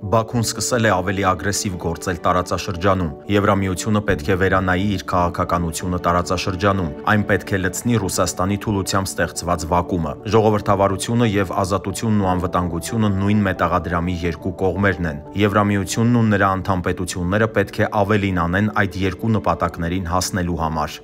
Բաքուն սկսել է ավելի ագրեսիվ գործել տարածաշրջանում։ Եվրամիությունը պետք է վերանայի իր քաղաքականությունը տարածաշրջանում։ Այն պետք է լցնի Ռուսաստանի թուլությամբ ստեղծված վակումը։ Ժողովրդավարությունը եւ ազատությունն ու անվտանգությունը նույն մետաղադրամի երկու կողմերն են։ Եվրամիությունն ու նրա անդամ պետությունները պետք է ավելին անեն այդ երկու նպատակներին հասնելու համար։